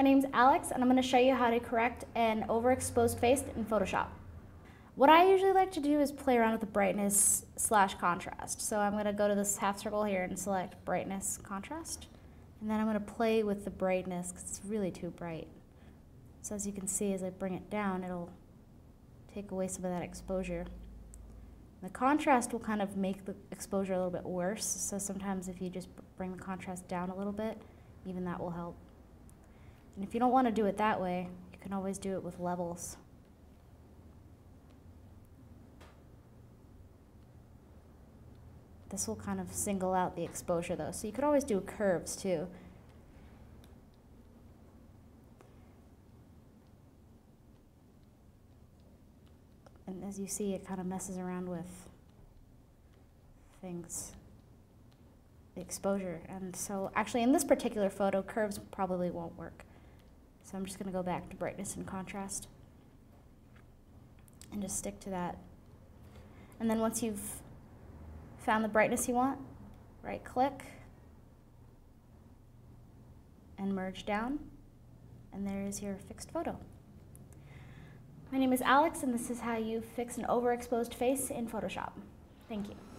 my name's Alex and I'm going to show you how to correct an overexposed face in Photoshop. What I usually like to do is play around with the brightness slash contrast. So I'm going to go to this half circle here and select brightness contrast. And then I'm going to play with the brightness because it's really too bright. So as you can see, as I bring it down, it'll take away some of that exposure. The contrast will kind of make the exposure a little bit worse. So sometimes if you just bring the contrast down a little bit, even that will help. And if you don't want to do it that way, you can always do it with levels. This will kind of single out the exposure though. So you could always do curves too. And as you see, it kind of messes around with things the exposure. And so actually in this particular photo, curves probably won't work. So I'm just going to go back to brightness and contrast and just stick to that. And then once you've found the brightness you want, right click and merge down. And there is your fixed photo. My name is Alex and this is how you fix an overexposed face in Photoshop. Thank you.